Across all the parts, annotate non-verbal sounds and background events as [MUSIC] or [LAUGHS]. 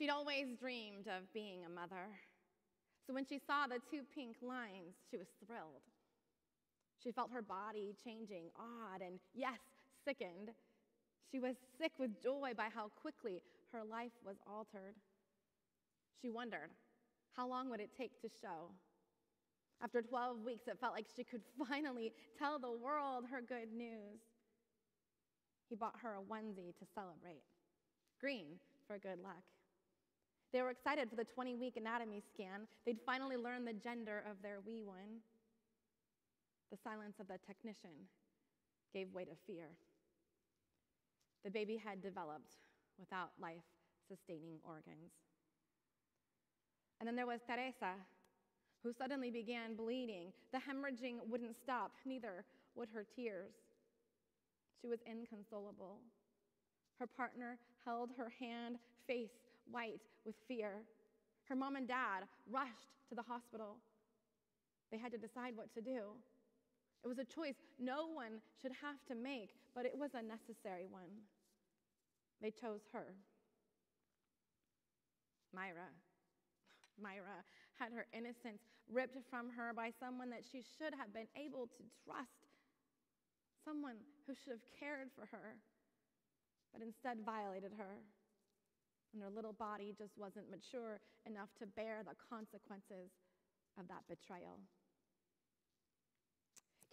She'd always dreamed of being a mother. So when she saw the two pink lines, she was thrilled. She felt her body changing, awed, and yes, sickened. She was sick with joy by how quickly her life was altered. She wondered, how long would it take to show? After 12 weeks, it felt like she could [LAUGHS] finally tell the world her good news. He bought her a onesie to celebrate, green for good luck. They were excited for the 20 week anatomy scan. They'd finally learned the gender of their wee one. The silence of the technician gave way to fear. The baby had developed without life sustaining organs. And then there was Teresa, who suddenly began bleeding. The hemorrhaging wouldn't stop, neither would her tears. She was inconsolable. Her partner held her hand, face white with fear. Her mom and dad rushed to the hospital. They had to decide what to do. It was a choice no one should have to make, but it was a necessary one. They chose her. Myra. Myra had her innocence ripped from her by someone that she should have been able to trust, someone who should have cared for her, but instead violated her. And her little body just wasn't mature enough to bear the consequences of that betrayal.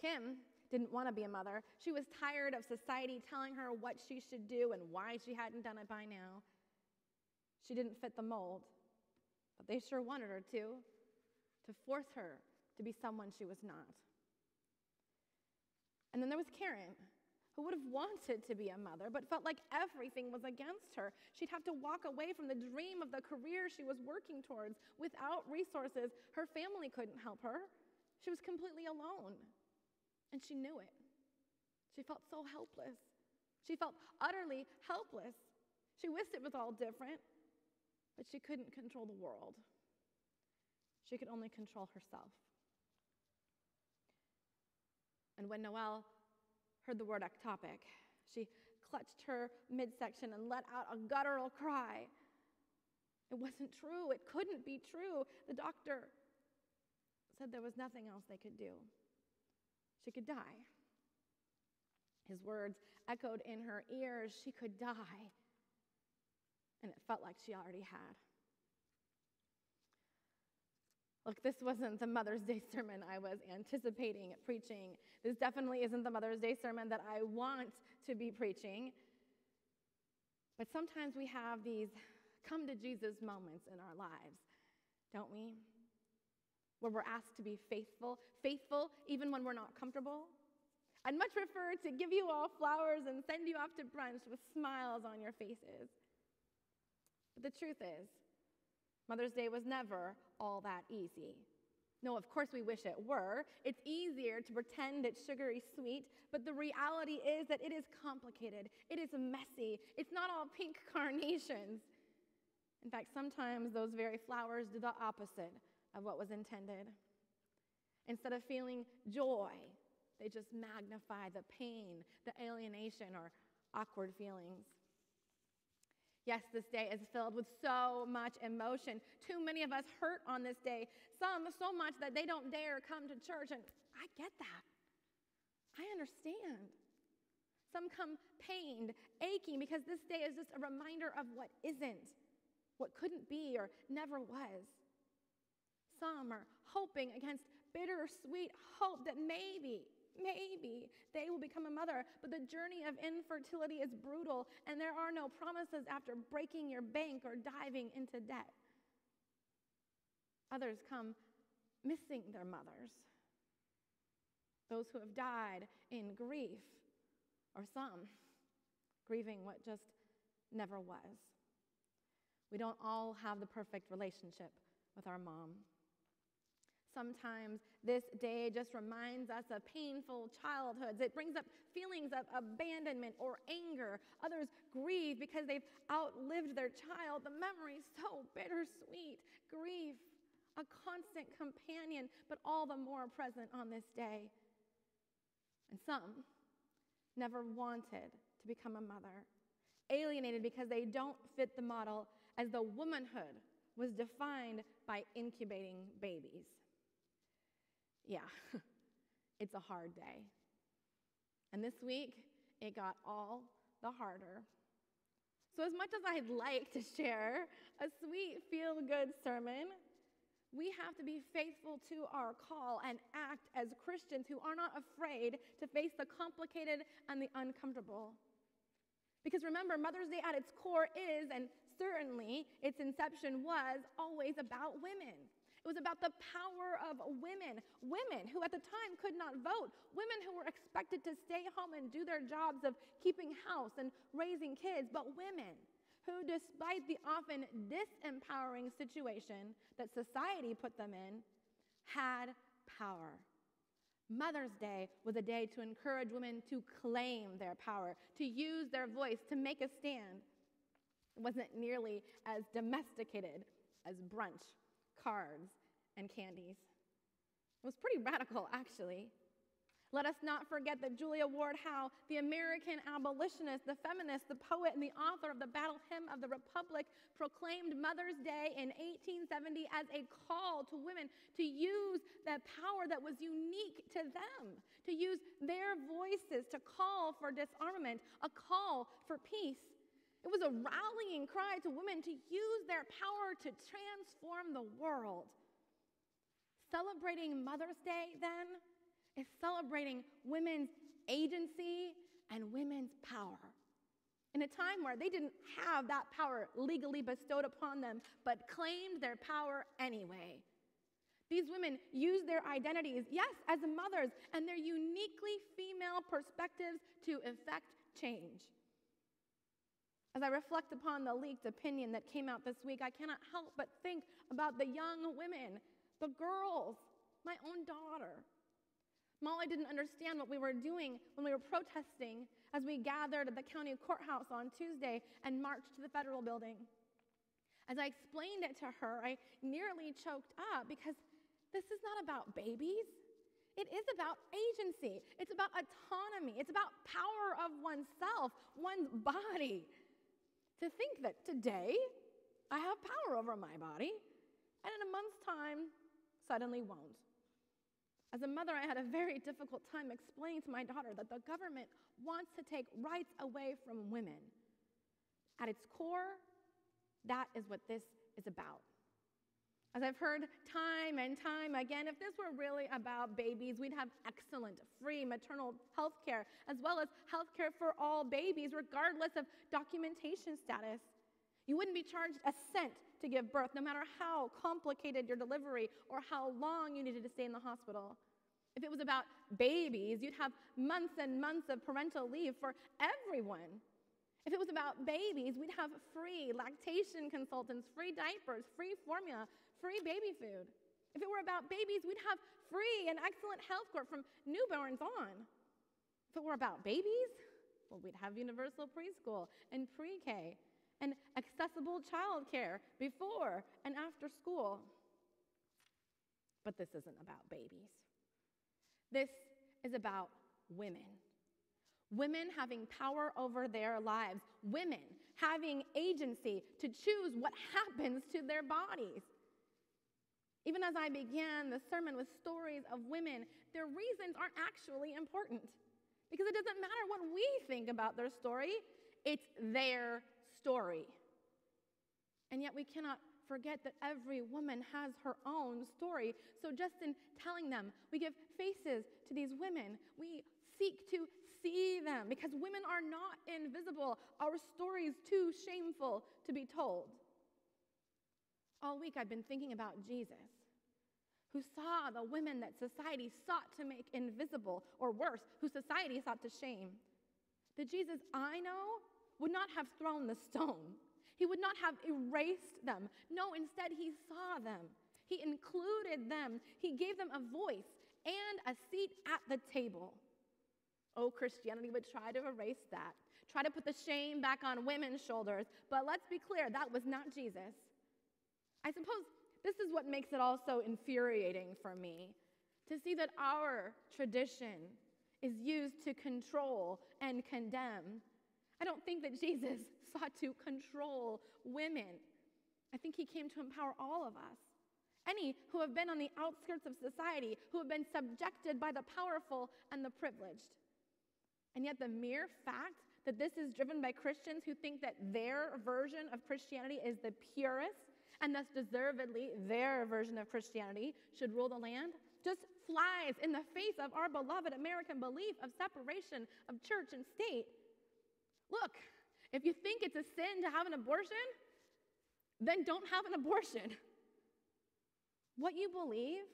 Kim didn't want to be a mother. She was tired of society telling her what she should do and why she hadn't done it by now. She didn't fit the mold, but they sure wanted her to, to force her to be someone she was not. And then there was Karen, who would have wanted to be a mother, but felt like everything was against her. She'd have to walk away from the dream of the career she was working towards. Without resources, her family couldn't help her. She was completely alone. And she knew it. She felt so helpless. She felt utterly helpless. She wished it was all different, but she couldn't control the world. She could only control herself. And when Noelle heard the word ectopic, she clutched her midsection and let out a guttural cry. It wasn't true. It couldn't be true. The doctor said there was nothing else they could do. She could die. His words echoed in her ears. She could die. And it felt like she already had. Look, this wasn't the Mother's Day sermon I was anticipating preaching. This definitely isn't the Mother's Day sermon that I want to be preaching. But sometimes we have these come to Jesus moments in our lives, don't we? where we're asked to be faithful, faithful even when we're not comfortable. I'd much prefer to give you all flowers and send you off to brunch with smiles on your faces. But the truth is, Mother's Day was never all that easy. No, of course we wish it were. It's easier to pretend it's sugary sweet, but the reality is that it is complicated. It is messy. It's not all pink [LAUGHS] carnations. In fact, sometimes those very flowers do the opposite of what was intended. Instead of feeling joy, they just magnify the pain, the alienation, or awkward feelings. Yes, this day is filled with so much emotion. Too many of us hurt on this day, some so much that they don't dare come to church. And I get that. I understand. Some come pained, aching, because this day is just a reminder of what isn't, what couldn't be, or never was. Some are hoping against bittersweet hope that maybe, maybe they will become a mother. But the journey of infertility is brutal, and there are no promises after breaking your bank or diving into debt. Others come missing their mothers, those who have died in grief, or some grieving what just never was. We don't all have the perfect relationship with our mom. Sometimes this day just reminds us of painful childhoods. It brings up feelings of abandonment or anger. Others grieve because they've outlived their child. The memory is so bittersweet. Grief, a constant companion, but all the more present on this day. And some never wanted to become a mother alienated because they don't fit the model as the womanhood was defined by incubating babies. Yeah, [LAUGHS] it's a hard day. And this week, it got all the harder. So, as much as I'd like to share a sweet, feel good sermon, we have to be faithful to our call and act as Christians who are not afraid to face the complicated and the uncomfortable. Because remember, Mother's Day at its core is, and certainly its inception was, always about women. Was about the power of women, women who at the time could not vote, women who were expected to stay home and do their jobs of keeping house and raising kids, but women who, despite the often disempowering situation that society put them in, had power. Mother's Day was a day to encourage women to claim their power, to use their voice, to make a stand. It wasn't nearly as domesticated as brunch, cards, and candies. It was pretty [LAUGHS] radical, actually. Let us not forget that Julia Ward Howe, the American abolitionist, the feminist, the poet, and the author of the Battle Hymn of the Republic, proclaimed Mother's Day in 1870 as a call to women to use the power that was unique to them, to use their voices to call for disarmament, a call for peace. It was a rallying cry to women to use their power to transform the world. Celebrating Mother's Day, then, is celebrating women's agency and women's power. In a time where they didn't have that power legally bestowed upon them, but claimed their power anyway. These women use their identities, yes, as mothers, and their uniquely female perspectives to effect change. As I reflect upon the leaked opinion that came out this week, I cannot help but think about the young women, the girls, my own daughter, Molly didn't understand what we were doing when we were protesting as we gathered at the county courthouse on Tuesday and marched to the federal building. As I explained it to her, I nearly choked up because this is not about babies. It is about agency. It's about autonomy. It's about power of oneself, one's body. To think that today I have power over my body, and in a month's time, suddenly won't. As a mother, I had a very difficult time explaining to my daughter that the government wants to take rights away from women. At its core, that is what this is about. As I've heard time and time again, if this were really about babies, we'd have excellent free maternal health care, as well as health care for all babies, regardless of documentation status. You wouldn't be charged a cent to give birth, no matter how complicated your delivery or how long you needed to stay in the hospital. If it was about babies, you'd have months and months of parental leave for everyone. If it was about babies, we'd have free lactation consultants, free diapers, free formula, free baby food. If it were about babies, we'd have free and excellent health care from newborns on. If it were about babies, well, we'd have universal preschool and pre K and accessible childcare before and after school. But this isn't about babies. This is about women. Women having power over their lives, women having agency to choose what happens to their bodies. Even as I began the sermon with stories of women, their reasons aren't actually important because it doesn't matter what we think about their story, it's their story. And yet we cannot forget that every woman has her own story. So, just in telling them, we give faces to these women. We seek to see them because women are not invisible. Our story is too shameful to be told. All week, I've been thinking about Jesus, who saw the women that society sought to make invisible, or worse, who society sought to shame. The Jesus I know would not have thrown the stone. He would not have erased them. No, instead, he saw them. He included them. He gave them a voice and a seat at the table. Oh, Christianity would try to erase that, try to put the shame back on women's shoulders. But let's be clear, that was not Jesus. I suppose this is what makes it all so infuriating for me to see that our tradition is used to control and condemn. I don't think that Jesus [LAUGHS] sought to control women. I think he came to empower all of us. Any who have been on the outskirts of society, who have been subjected by the powerful and the privileged. And yet, the mere fact that this is driven by Christians who think that their version of Christianity is the purest and thus deservedly their version of Christianity should rule the land just flies in the face of our beloved American belief of separation of church and state. Look, if you think it's a sin to have an abortion, then don't have an abortion. What you believe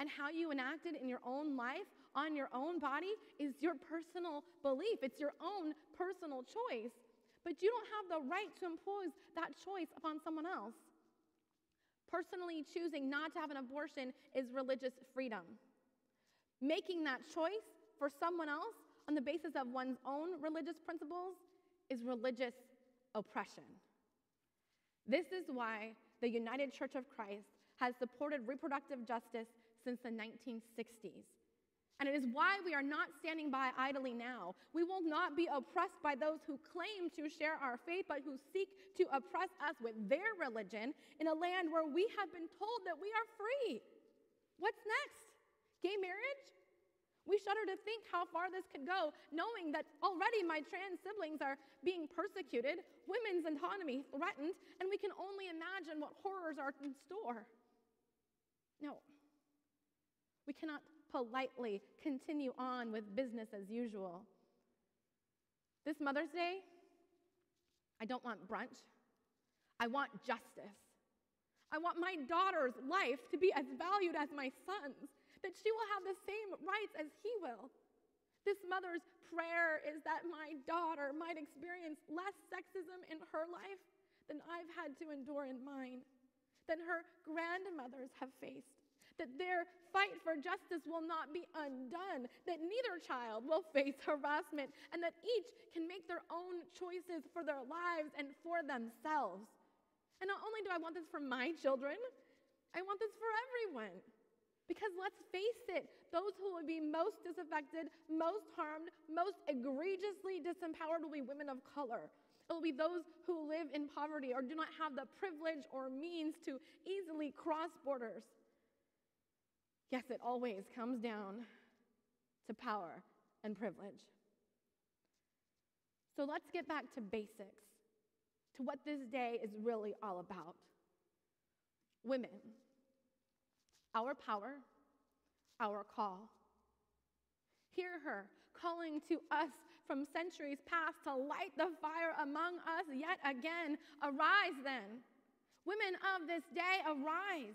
and how you enact it in your own life, on your own body, is your personal belief. It's your own personal choice. But you don't have the right to impose that choice upon someone else. Personally choosing not to have an abortion is religious freedom. Making that choice for someone else on the basis of one's own religious principles is religious oppression. This is why the United Church of Christ has supported reproductive justice since the 1960s. And it is why we are not standing by idly now. We will not be oppressed by those who claim to share our faith, but who seek to oppress us with their religion in a land where we have been told that we are free. What's next? Gay marriage? We shudder to think how far this could go, knowing that already my trans siblings are being persecuted, women's autonomy threatened, and we can only imagine what horrors are in store. No, we cannot politely continue on with business as usual. This Mother's Day, I don't want brunch. I want justice. I want my daughter's life to be as valued as my son's that she will have the same rights as he will. This mother's prayer is that my daughter might experience less sexism in her life than I've had to endure in mine, than her grandmothers have faced, that their fight for justice will not be undone, that neither child will face [LAUGHS] harassment, and that each can make their own choices for their lives and for themselves. And not only do I want this for my children, I want this for everyone. Because let's face it, those who will be most disaffected, most harmed, most egregiously disempowered will be women of color. It will be those who live in poverty or do not have the privilege or means to easily cross borders. Yes, it always comes down to power and privilege. So let's get back to basics, to what this day is really all about. Women our power, our call. Hear her calling to us from centuries past to light the fire among us yet again. Arise then. Women of this day, arise.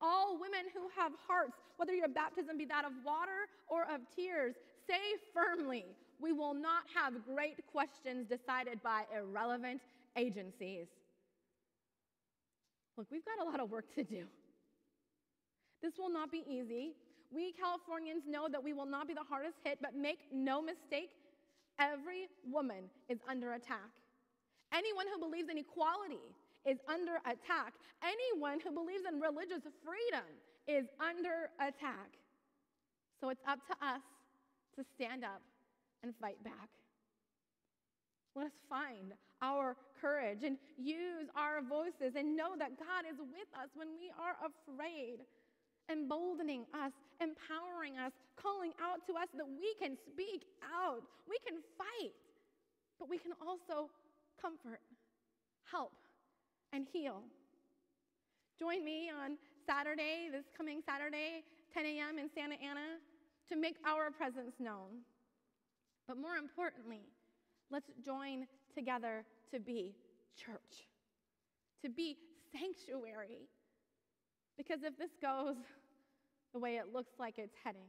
All women who have hearts, whether your baptism be that of water or of tears, say firmly, we will not have great questions decided by irrelevant agencies. Look, we've got a lot of work to do. This will not be easy. We Californians know that we will not be the hardest hit, but make no mistake, every woman is under attack. Anyone who believes in equality is under attack. Anyone who believes in religious freedom is under attack. So it's up to us to stand up and fight back. Let us find our courage and use our voices and know that God is with us when we are afraid emboldening us, empowering us, calling out to us that we can speak out, we can fight, but we can also comfort, help, and heal. Join me on Saturday, this coming Saturday, 10 a.m. in Santa Ana, to make our presence known. But more importantly, let's join together to be church, to be sanctuary, because if this goes the way it looks like it's heading,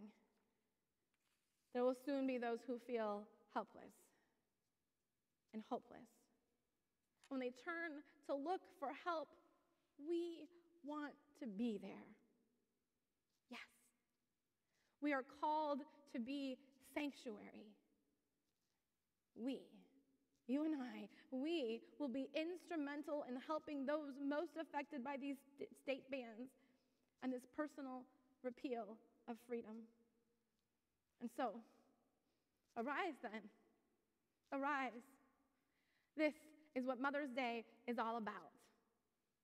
there will soon be those who feel helpless and hopeless. When they turn to look for help, we want to be there. Yes. We are called to be sanctuary. We you and I, we will be instrumental in helping those most affected by these state bans and this personal repeal of freedom. And so, arise then. Arise. This is what Mother's Day is all about.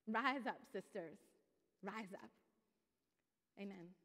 Rise up, sisters. Rise up. Amen.